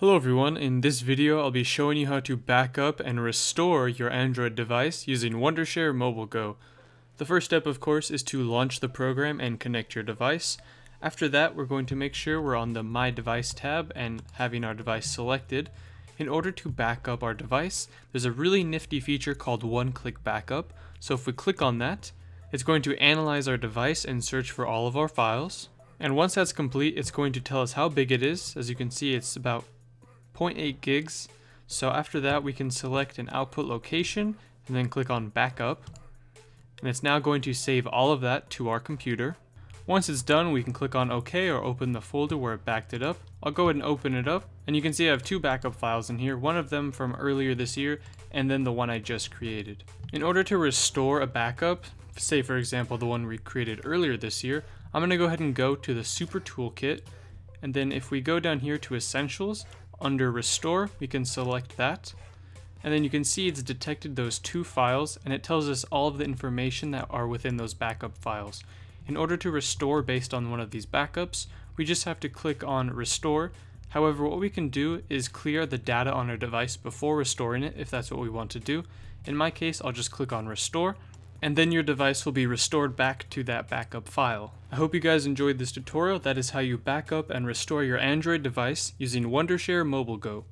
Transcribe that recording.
Hello everyone, in this video I'll be showing you how to back up and restore your Android device using Wondershare MobileGo. The first step of course is to launch the program and connect your device. After that we're going to make sure we're on the My Device tab and having our device selected. In order to back up our device, there's a really nifty feature called one-click backup. So if we click on that, it's going to analyze our device and search for all of our files. And once that's complete, it's going to tell us how big it is. As you can see, it's about 0.8 gigs. So after that, we can select an output location and then click on backup. And it's now going to save all of that to our computer. Once it's done, we can click on OK or open the folder where it backed it up. I'll go ahead and open it up. And you can see I have two backup files in here, one of them from earlier this year, and then the one I just created. In order to restore a backup, say for example the one we created earlier this year, I'm going to go ahead and go to the Super Toolkit, and then if we go down here to Essentials, under restore, we can select that. And then you can see it's detected those two files and it tells us all of the information that are within those backup files. In order to restore based on one of these backups, we just have to click on restore. However, what we can do is clear the data on our device before restoring it if that's what we want to do. In my case, I'll just click on restore and then your device will be restored back to that backup file. I hope you guys enjoyed this tutorial. That is how you backup and restore your Android device using Wondershare MobileGo.